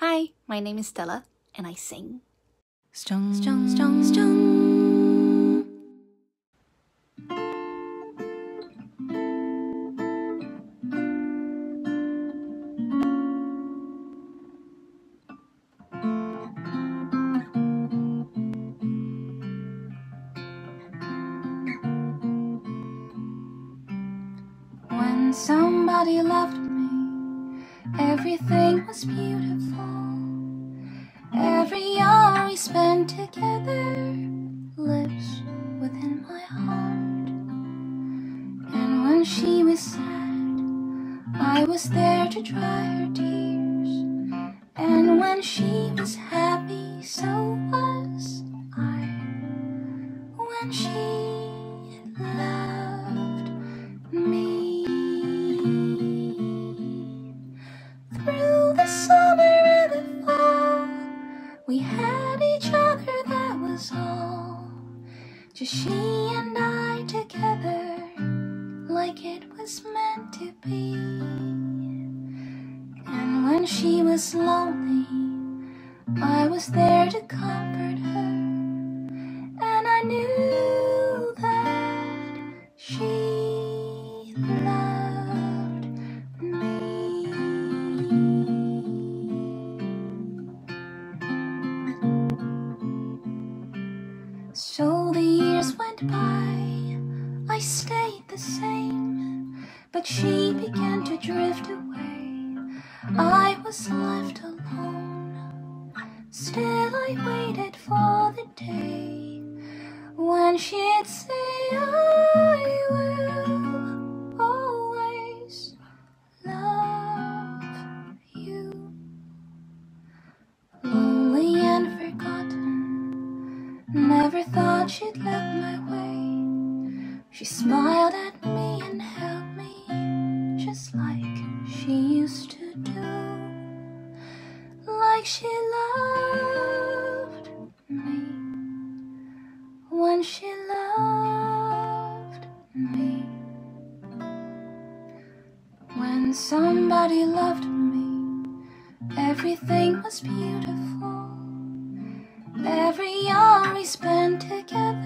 Hi, my name is Stella, and I sing. Strong, strong, strong, strong. When somebody loved me, everything was beautiful. Every hour we spent together lives within my heart. And when she was sad, I was there to dry her tears. And when she was happy, so was I. When she We had each other, that was all. Just she and I together, like it was meant to be. And when she was lonely, I was there to comfort her. And I knew that she The years went by, I stayed the same, but she began to drift away. I was left alone. Still, I waited for the day when she'd say, I never thought she'd look my way. She smiled at me and held me just like she used to do like she loved me when she loved me. When somebody loved me, everything was beautiful. Every spent together